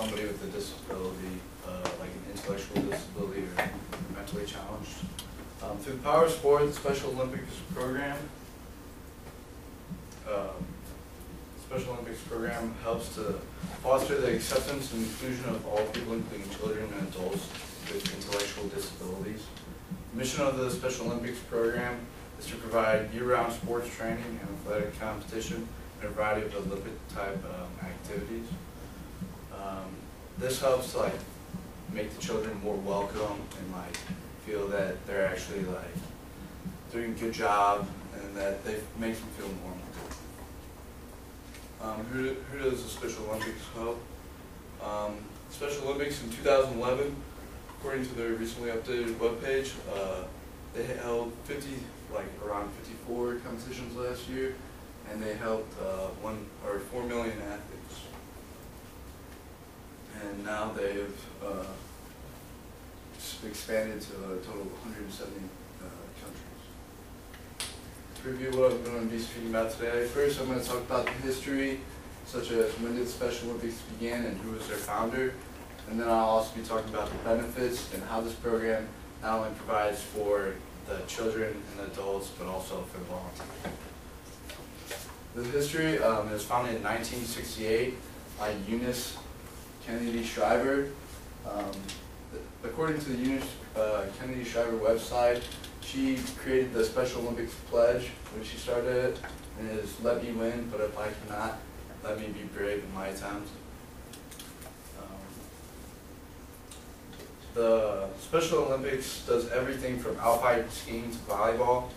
somebody with a disability, uh, like an intellectual disability or mentally challenged. Um, through Power Sport, the Special Olympics program, um, Special Olympics program helps to foster the acceptance and inclusion of all people, including children and adults with intellectual disabilities. The Mission of the Special Olympics program is to provide year-round sports training and athletic competition in a variety of Olympic-type um, activities. Um, This helps like make the children more welcome and like feel that they're actually like doing a good job and that they makes them feel normal. Um, who, who does the Special Olympics help? Um, Special Olympics in 2011, according to their recently updated webpage, uh, they held 50, like around 54 competitions last year, and they helped uh, one or 4 million athletes. And now they've uh, expanded to a total of 170 uh, countries to review what I'm going to be speaking about today. First, I'm going to talk about the history, such as when did the Special Olympics begin and who was their founder. And then I'll also be talking about the benefits and how this program not only provides for the children and adults, but also for the volunteers. The history um, was founded in 1968 by Eunice Kennedy Shriver. Um, according to the Eunice uh, Kennedy Shriver website, she created the Special Olympics pledge when she started it, and it is "Let me win, but if I cannot, let me be brave in my attempt." Um, The Special Olympics does everything from alpine skiing to volleyball.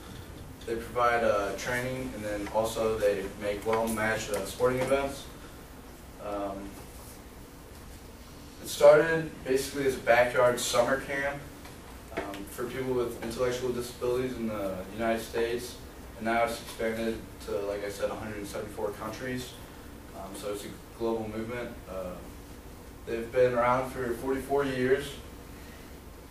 They provide uh, training, and then also they make well-matched uh, sporting events. Um, it started basically as a backyard summer camp um, for people with intellectual disabilities in the United States, and now it's expanded to, like I said, 174 countries. Um, so it's a global movement. Uh, they've been around for 44 years,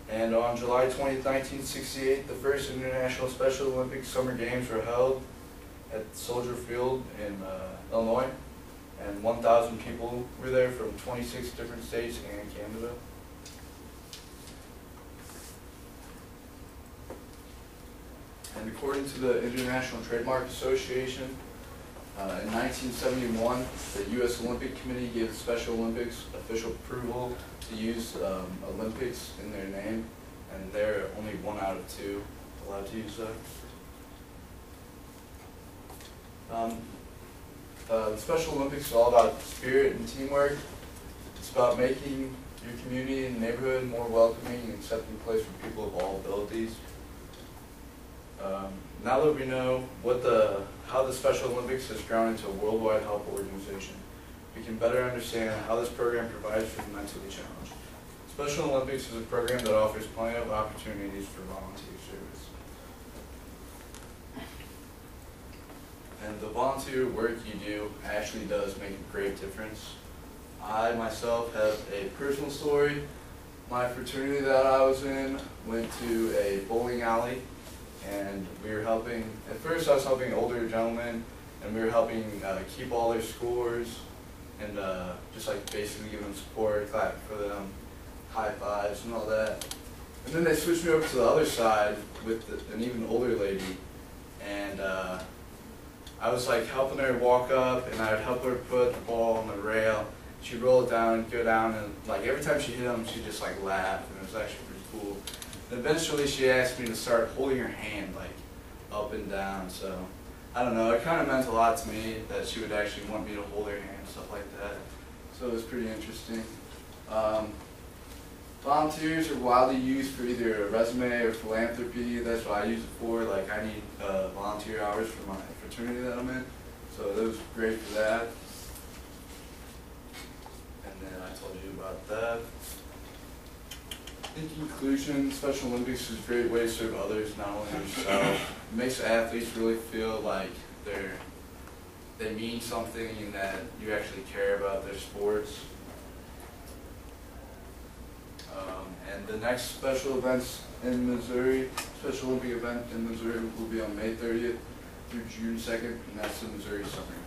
and on July 20, 1968, the first International Special Olympics Summer Games were held at Soldier Field in uh, Illinois, and 1,000 people were there from 26 different states and Canada. And according to the International Trademark Association, uh, in 1971, the U.S. Olympic Committee gave the Special Olympics official approval to use um, Olympics in their name, and they're only one out of two allowed to use that. Um, the Special Olympics is all about spirit and teamwork. It's about making your community and neighborhood more welcoming and accepting place for people of all abilities. Um, now that we know what the how the Special Olympics has grown into a worldwide help organization, we can better understand how this program provides for the mentally challenged. Special Olympics is a program that offers plenty of opportunities for volunteer service. And the volunteer work you do actually does make a great difference. I myself have a personal story. My fraternity that I was in went to a bowling alley and we were helping, at first I was helping older gentlemen and we were helping uh, keep all their scores and uh, just like basically give them support, clap for them, high fives and all that. And then they switched me over to the other side with the, an even older lady and uh, I was like helping her walk up and I would help her put the ball on the rail. She'd roll it down go down and like every time she hit them she'd just like laugh and it was actually pretty cool. And eventually she asked me to start holding her hand like up and down so I don't know, it kind of meant a lot to me that she would actually want me to hold her hand, stuff like that. So it was pretty interesting. Um, volunteers are widely used for either a resume or philanthropy. That's what I use it for. Like I need uh, volunteer hours for my fraternity that I'm in. So that was great for that. And then I told you about that. In conclusion, Special Olympics is a great way to serve others, not only yourself. It makes athletes really feel like they're they mean something and that you actually care about their sports. Um, and the next special events in Missouri, Special Olympic event in Missouri will be on May 30th through June 2nd, and that's the Missouri Summer